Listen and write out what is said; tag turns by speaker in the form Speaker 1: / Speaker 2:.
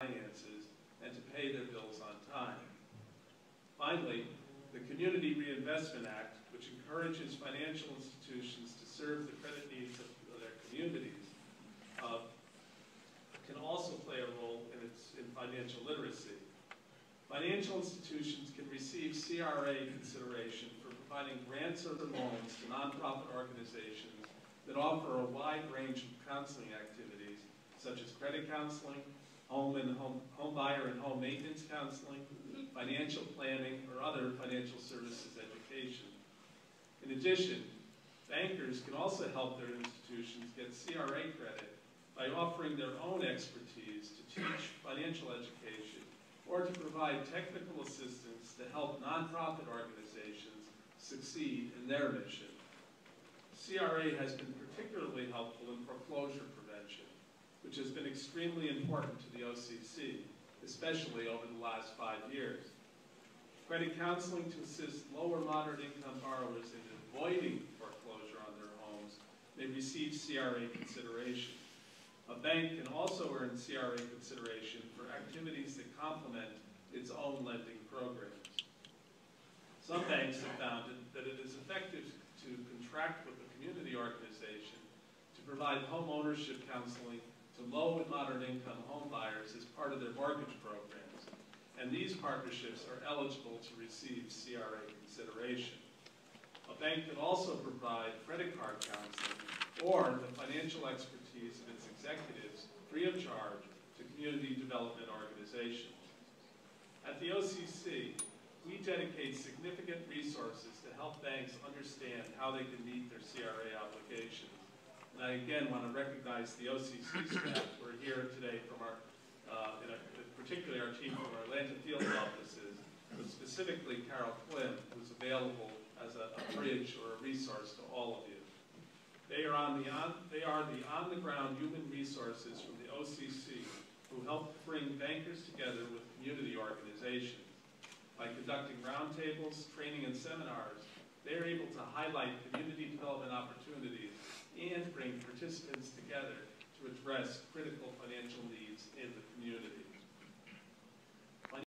Speaker 1: finances and to pay their bills on time. Finally, the Community Reinvestment Act, which encourages financial institutions to serve the credit needs of their communities, uh, can also play a role in, its, in financial literacy. Financial institutions can receive CRA consideration for providing grants or loans to nonprofit organizations that offer a wide range of counseling activities, such as credit counseling, home and home, home buyer and home maintenance counseling, financial planning, or other financial services education. In addition, bankers can also help their institutions get CRA credit by offering their own expertise to teach financial education or to provide technical assistance to help nonprofit organizations succeed in their mission. CRA has been particularly helpful in foreclosure prevention, which has been extremely important to the OCC, especially over the last five years. Credit counseling to assist lower moderate income borrowers in avoiding foreclosure on their homes may receive CRA consideration. A bank can also earn CRA consideration for activities that complement its own lending programs. Some banks have found that it is effective to contract with a community organization to provide home ownership counseling to low and moderate income home buyers as part of their mortgage programs. And these partnerships are eligible to receive CRA consideration. A bank can also provide credit card counseling or the financial expertise of its executives free of charge to community development organizations. At the OCC, we dedicate significant resources to help banks understand how they can meet their CRA obligations. I again want to recognize the OCC staff who are here today from our, uh, a, particularly our team from our Atlanta field offices, but specifically Carol Flynn, who's available as a, a bridge or a resource to all of you. They are, on the on, they are the on-the-ground human resources from the OCC who help bring bankers together with community organizations. By conducting roundtables, training, and seminars, they are able to highlight community development opportunities and bring participants together to address critical financial needs in the community.